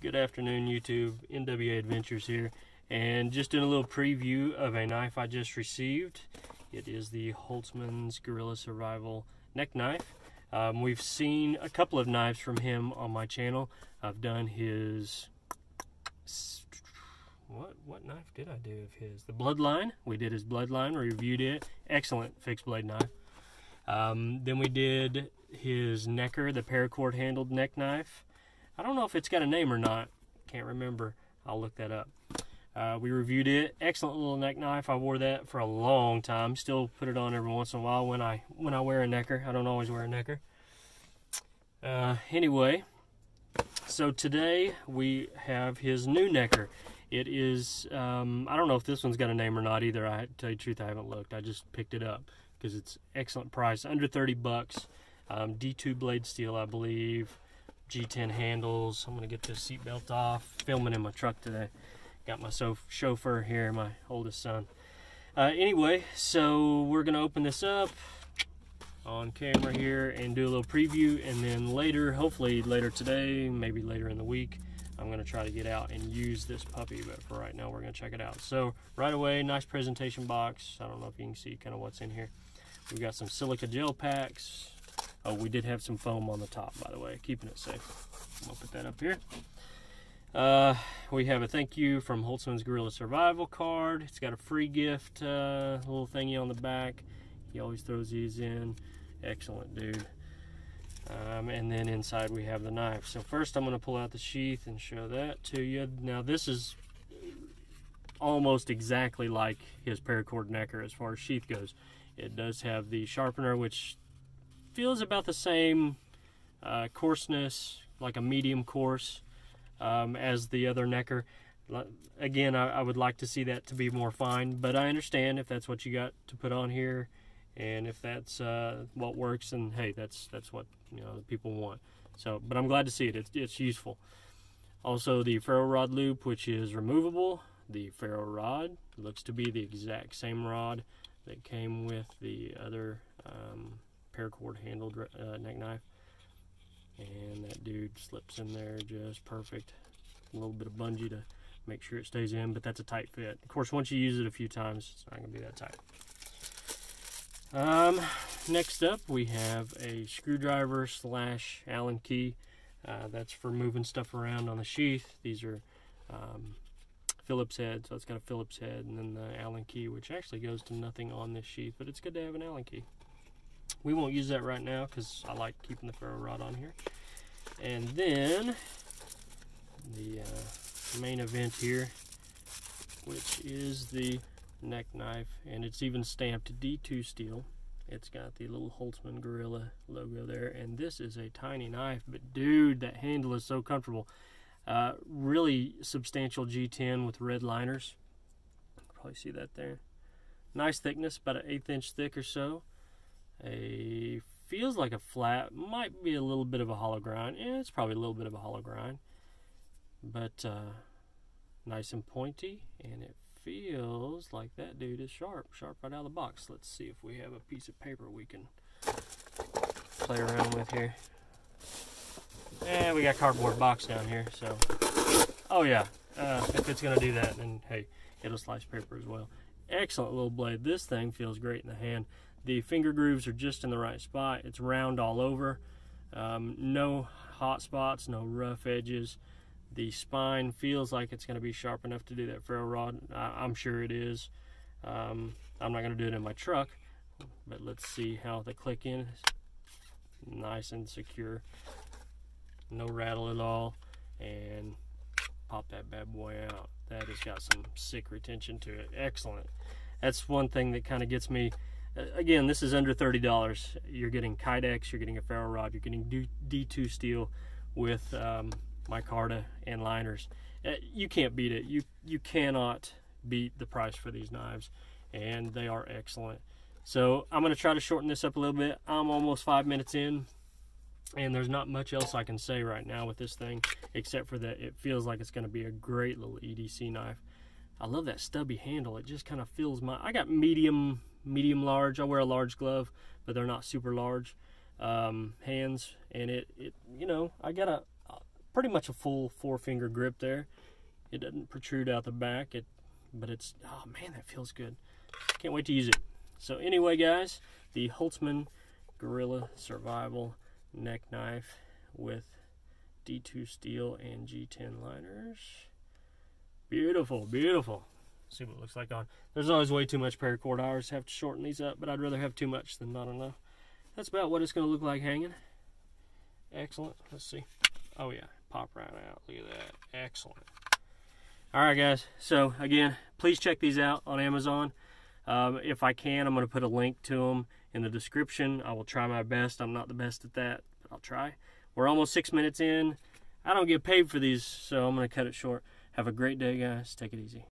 Good afternoon, YouTube. NWA Adventures here, and just doing a little preview of a knife I just received. It is the Holtzman's Gorilla Survival neck knife. Um, we've seen a couple of knives from him on my channel. I've done his what what knife did I do of his? The Bloodline. We did his Bloodline, reviewed it. Excellent fixed blade knife. Um, then we did his Necker, the paracord handled neck knife. I don't know if it's got a name or not. Can't remember. I'll look that up. Uh, we reviewed it. Excellent little neck knife. I wore that for a long time. Still put it on every once in a while when I when I wear a necker. I don't always wear a necker. Uh, anyway, so today we have his new necker. It is, um, I don't know if this one's got a name or not either. I tell you the truth, I haven't looked. I just picked it up because it's excellent price, under 30 bucks. Um, D2 blade steel, I believe. G10 handles. I'm to get this seatbelt off. Filming in my truck today. Got my chauffeur here, my oldest son. Uh, anyway, so we're to open this up on camera here and do a little preview and then later, hopefully later today, maybe later in the week, I'm to try to get out and use this puppy, but for right now, we're to check it out. So right away, nice presentation box. I don't know if you can see kind of what's in here. We've got some silica gel packs. Oh, we did have some foam on the top, by the way, keeping it safe. Gonna put that up here. Uh, we have a thank you from Holtzman's Gorilla Survival card. It's got a free gift uh, little thingy on the back. He always throws these in. Excellent, dude. Um, and then inside we have the knife. So first I'm going to pull out the sheath and show that to you. Now this is almost exactly like his paracord necker as far as sheath goes. It does have the sharpener, which feels about the same uh, coarseness, like a medium coarse, um, as the other necker. Again, I, I, would like to see that to be more fine, but I understand if that's what you got to put on here, and if that's uh, what works, and hey, that's that's what you know people want. So, but I'm glad to see it. It's, it's useful. Also, the ferro rod loop, which is removable. The ferro rod looks to be the exact same rod that came with the other um, paracord handled uh, neck knife. And that dude slips in there just perfect. A little bit of bungee to make sure it stays in, but that's a tight fit. Of course, once you use it a few times, it's not to be that tight. Um, next up, we have a screwdriver slash Allen key. Uh, that's for moving stuff around on the sheath. These are um, Phillips head, so it's got a Phillips head, and then the Allen key, which actually goes to nothing on this sheath, but it's good to have an Allen key. We won't use that right now because I like keeping the ferro rod on here. And then the uh, main event here, which is the neck knife, and it's even stamped D2 steel. It's got the little Holtzman Gorilla logo there, and this is a tiny knife, but dude, that handle is so comfortable. Uh, really substantial G10 with red liners. Probably see that there. Nice thickness, about an eighth inch thick or so. A feels like a flat, might be a little bit of a hollow grind. Yeah, it's probably a little bit of a hollow grind, but uh, nice and pointy, and it feels like that dude is sharp, sharp right out of the box. Let's see if we have a piece of paper we can play around with here. Yeah, we got cardboard box down here, so. Oh yeah, uh, if it's gonna do that, then hey, it'll slice paper as well. Excellent little blade. This thing feels great in the hand. The finger grooves are just in the right spot. It's round all over. Um, no hot spots, no rough edges. The spine feels like it's going to be sharp enough to do that ferro rod. I, am sure it is. Um, I'm not going to do it in my truck, but let's see how the click in. Nice and secure no rattle at all, and pop that bad boy out. That has got some sick retention to it. Excellent. That's one thing that kind of gets me. Again, this is under $30. You're getting Kydex, you're getting a ferro rod, you're getting D2 steel with um, micarta and liners. Uh, you can't beat it. You you cannot beat the price for these knives, and they are excellent. So I'm going to try to shorten this up a little bit. I'm almost five minutes in and there's not much else I can say right now with this thing except for that it feels like it's going to be a great little EDC knife I love that stubby handle it just kind of feels my I got medium medium large I wear a large glove but they're not super large um, hands and it, it you know I got a pretty much a full four finger grip there. It doesn't protrude out the back. It, but it's oh man, that feels good. Can't wait to use it. So anyway, guys, the Holtzman Gorilla Survival neck knife with D2 steel and G10 liners. Beautiful, beautiful. See what it looks like on. There's always way too much paracord. I always have to shorten these up, but I'd rather have too much than not enough. That's about what it's going to look like hanging. Excellent. Let's see. Oh yeah, pop right out. Look at that. Excellent. All right, guys. So again, please check these out on Amazon. Um, if I can, I'm going to put a link to them in the description. I will try my best. I'm not the best at that, but I'll try. We're almost six minutes in. I don't get paid for these, so I'm going to cut it short. Have a great day, guys. Take it easy.